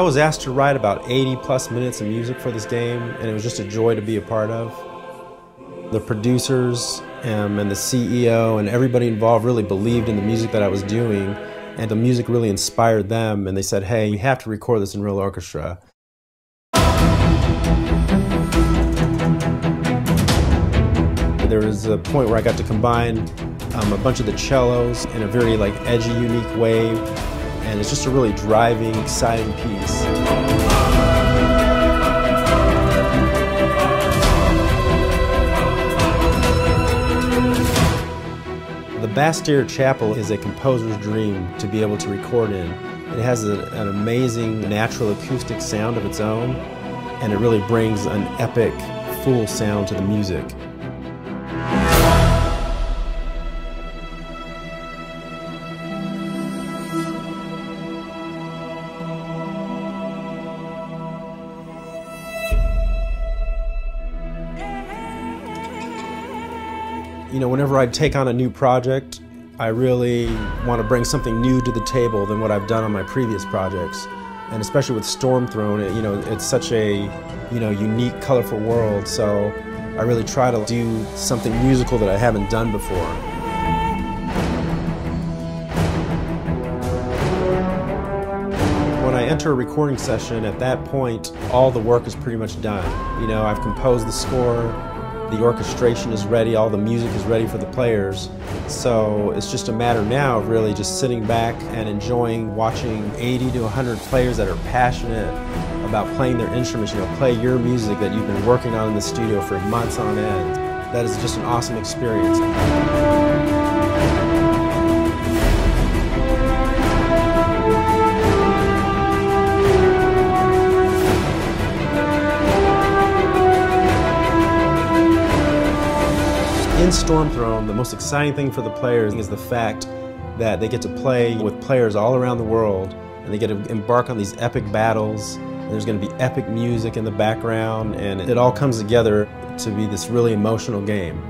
was asked to write about 80 plus minutes of music for this game, and it was just a joy to be a part of. The producers um, and the CEO and everybody involved really believed in the music that I was doing, and the music really inspired them, and they said, hey, we have to record this in real orchestra. There was a point where I got to combine um, a bunch of the cellos in a very like edgy, unique way, and it's just a really driving, exciting piece. The Bastyr Chapel is a composer's dream to be able to record in. It has a, an amazing natural acoustic sound of its own, and it really brings an epic, full sound to the music. You know, whenever I take on a new project, I really want to bring something new to the table than what I've done on my previous projects. And especially with Stormthrone, it, you know, it's such a, you know, unique, colorful world. So I really try to do something musical that I haven't done before. When I enter a recording session, at that point, all the work is pretty much done. You know, I've composed the score, the orchestration is ready, all the music is ready for the players. So it's just a matter now of really just sitting back and enjoying watching 80 to 100 players that are passionate about playing their instruments, you know, play your music that you've been working on in the studio for months on end. That is just an awesome experience. In Stormthrone, the most exciting thing for the players is the fact that they get to play with players all around the world and they get to embark on these epic battles. there's going to be epic music in the background, and it all comes together to be this really emotional game.